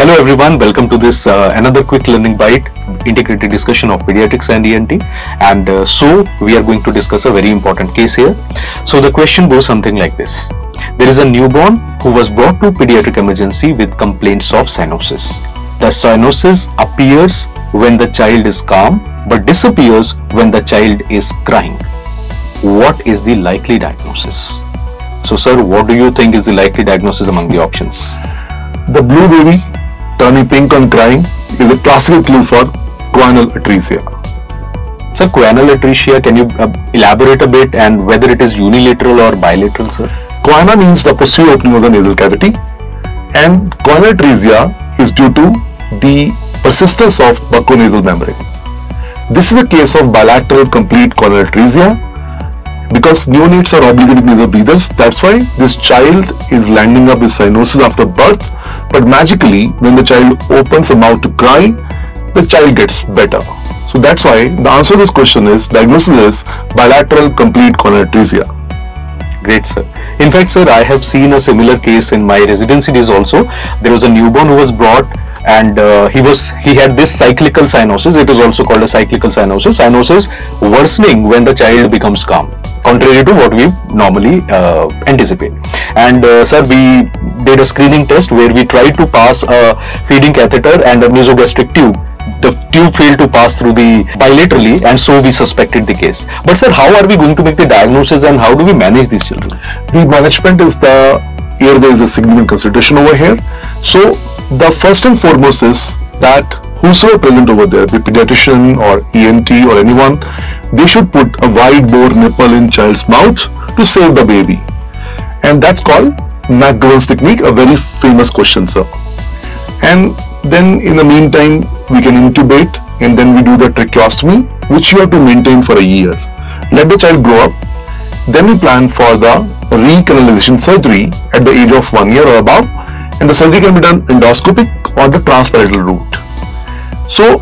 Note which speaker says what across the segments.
Speaker 1: Hello everyone, welcome to this uh, another quick learning bite integrated discussion of pediatrics and ENT and uh, so we are going to discuss a very important case here. So the question goes something like this. There is a newborn who was brought to pediatric emergency with complaints of cyanosis. The cyanosis appears when the child is calm but disappears when the child is crying. What is the likely diagnosis? So sir, what do you think is the likely diagnosis among the options?
Speaker 2: The blue baby turning pink on crying is a classical clue for choanal atresia.
Speaker 1: Sir, choanal atresia, can you uh, elaborate a bit and whether it is unilateral or bilateral, sir?
Speaker 2: Choana means the posterior opening of the nasal cavity and choanal atresia is due to the persistence of bucconasal membrane. This is a case of bilateral complete choanal atresia because neonates are obligated nasal breathers. That's why this child is landing up with cyanosis after birth but magically when the child opens the mouth to cry, the child gets better. So that's why the answer to this question is diagnosis is bilateral complete choanal.
Speaker 1: Great, sir. In fact, sir, I have seen a similar case in my residency days also. There was a newborn who was brought and uh, he was he had this cyclical cyanosis. It is also called a cyclical cyanosis. Cyanosis worsening when the child becomes calm, contrary to what we normally uh, anticipate. And uh, sir, we did a screening test where we tried to pass a feeding catheter and a nasogastric tube the tube failed to pass through the bilaterally and so we suspected the case. But sir, how are we going to make the diagnosis and how do we manage these children?
Speaker 2: The management is the airway is the significant consideration over here. So the first and foremost is that whosoever present over there, the pediatrician or ENT or anyone, they should put a wide bore nipple in child's mouth to save the baby. And that's called McGovern's technique, a very famous question, sir. And then in the meantime, we can intubate and then we do the tracheostomy, which you have to maintain for a year. Let the child grow up. Then we plan for the recanalization surgery at the age of one year or above, and the surgery can be done endoscopic or the transpalatal route. So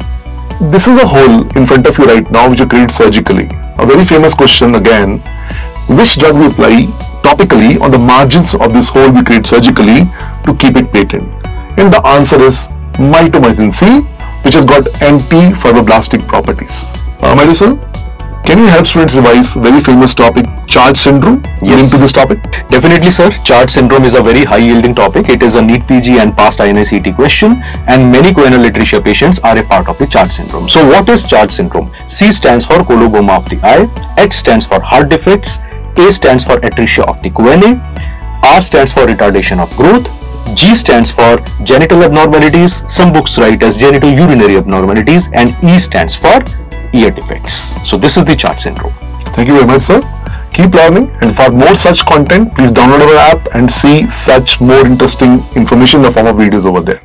Speaker 2: this is a hole in front of you right now which you create surgically. A very famous question again, which drug we apply topically on the margins of this hole we create surgically to keep it patent? And the answer is mitomycin C, which has got anti-fibroblastic properties. Uh, my dear sir, can you help students revise very famous topic, CHARGE syndrome,
Speaker 1: Yes.
Speaker 2: linked to this topic?
Speaker 1: Definitely, sir. CHARGE syndrome is a very high yielding topic. It is a NEET PG and past INICET question, and many choanal atresia patients are a part of the CHARGE syndrome. So, what is CHARGE syndrome? C stands for coloboma of the eye, H stands for heart defects, A stands for atresia of the choanae, R stands for retardation of growth, G stands for genital abnormalities, some books write as genital urinary abnormalities, and E stands for ear defects. So, this is the CHARGE syndrome.
Speaker 2: Thank you very much, sir. Keep learning, and for more such content, please download our app and see such more interesting information in the form of videos over there.